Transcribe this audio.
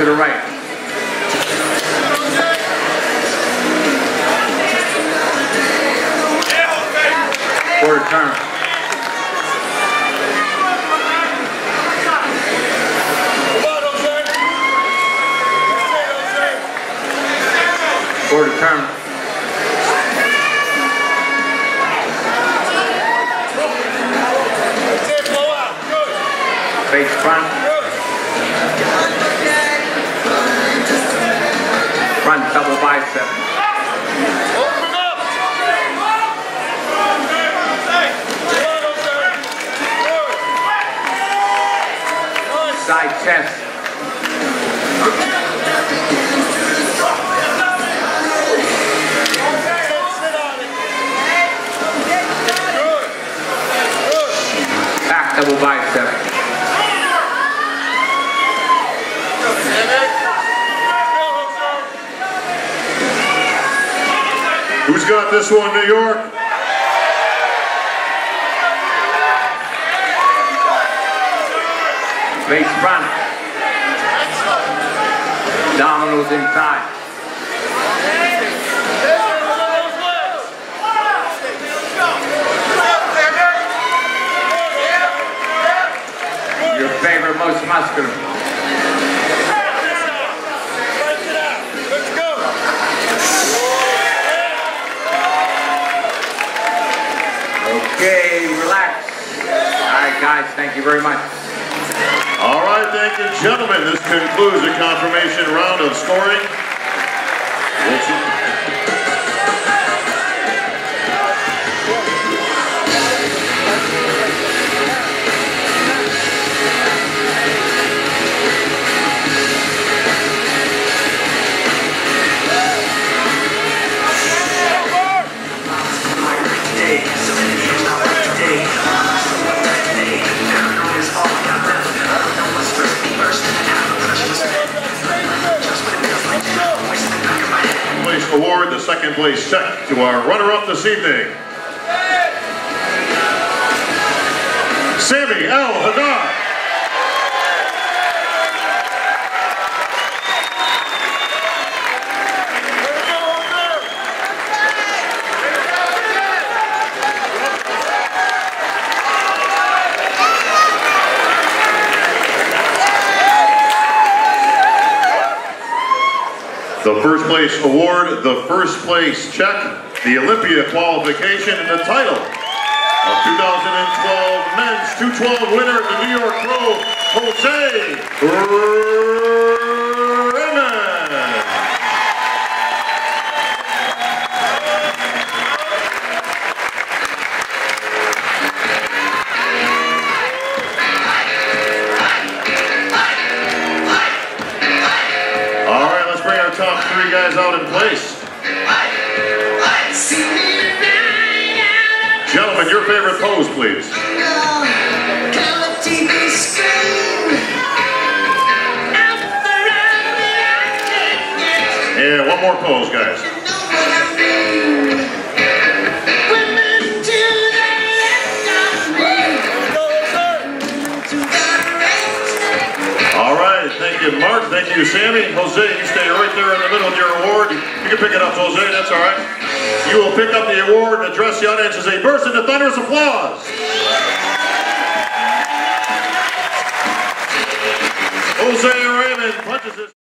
to the right. Quarter turn. Quarter turn. Face front. Front double bicep. Side chest. Back double bicep. Who's got this one, New York? Face front. Dominoes inside. Your favorite, most muscular. Okay, relax. All right, guys, thank you very much. All right, thank you, gentlemen. This concludes the confirmation round of scoring. Second place check to our runner-up this evening. Sami Al Haddad. The first place award, the first place check, the Olympia qualification, and the title of 2012 Men's 212 winner, the New York Pro, Jose guys out in place. Gentlemen, your favorite pose, please. Yeah, one more pose, guys. Thank you, Sammy. Jose, you stay right there in the middle of your award. You can pick it up, Jose. That's all right. You will pick up the award and address the audience as a burst into thunderous applause. Jose Raymond punches his.